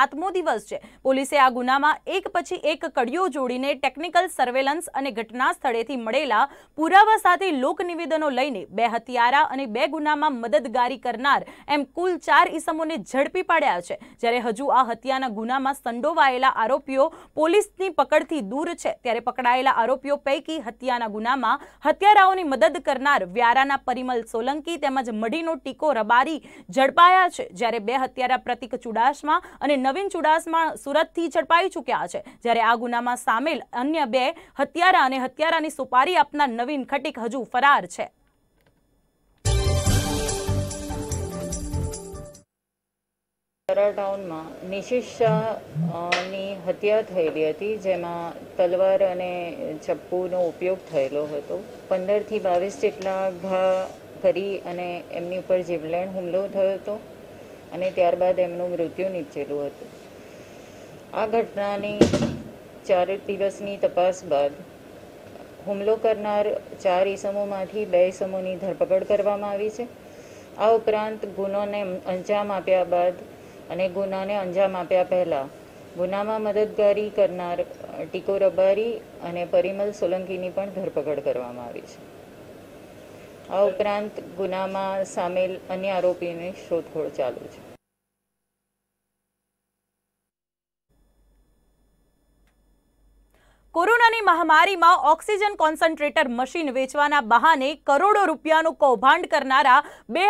સાતમો દિવસ છે. પોલીસે આ ગુનામાં એક પછી એક કડીઓ જોડીને ટેકનિકલ સર્વેલન્સ અને ઘટના સ્થળેથી મળેલા પુરાવા સાથે લોક નિવેદનો લઈને બે હત્યારા અને બે ગુનામાં મદદગારી કરનાર એમ કુલ ચાર ઇસમોને ઝડપી પાડ્યા છે. જ્યારે હજુ આ હત્યાના ગુનામાં સંડોવાયેલા આરોપીઓ પોલીસની પકડથી દૂર છે, ત્યારે પકડાયેલા આરોપીઓ પૈકી હત્યાના ગુનામાં હત્યારાઓની મદદ કરનાર વ્યારાના પરિમલ સોલંકી તેમજ મઢીનો ટીકો રબારી ઝડપાયા છે. જ્યારે બે હત્યારા પ્રતિક ચુડાસમા અને નવીન ચુડાસમા સુરતથી ઝડપાઈ ચૂક્યા છે. જ્યારે આ ગુનામાં સામેલ અન્ય બે હત્યારા અને હત્યારાની સુપારી આપનાર નવીન ખટીક હજુ ફરાર છે. તરા ટાઉનમાં નિશિષ શાહની હત્યા થયેલી હતી, જેમાં તલવાર અને ચપ્પુનો ઉપયોગ થયેલો હતો. પંદરથી બાવીસ જેટલા ઘા કરી અને એમની ઉપર જીવલેણ હુમલો થયો હતો. અને ત્યારબાદ એમનું મૃત્યુ નીપજેલું હતું. આ ઘટનાની ચાર દિવસની તપાસ બાદ હુમલો કરનાર ચાર ઇસમોમાંથી બે ઇસમોની ધરપકડ કરવામાં આવી છે. આ ઉપરાંત ગુનોને અંજામ આપ્યા બાદ અને ગુનાને અંજામ આપ્યા પહેલાં ગુનામાં મદદગારી કરનાર ટીકો રબારી અને પરિમલ સોલંકીની પણ ધરપકડ કરવામાં આવી છે. આ ઉપરાંત ગુનામાં સામેલ અન્ય આરોપીની શોધખોળ ચાલુ છે. કોરોનાની મહામારીમાં ઓક્સિજન કોન્સન્ટ્રેટર મશીન વેચવાના બહાને કરોડો રૂપિયાનું કૌભાંડ કરનારા બે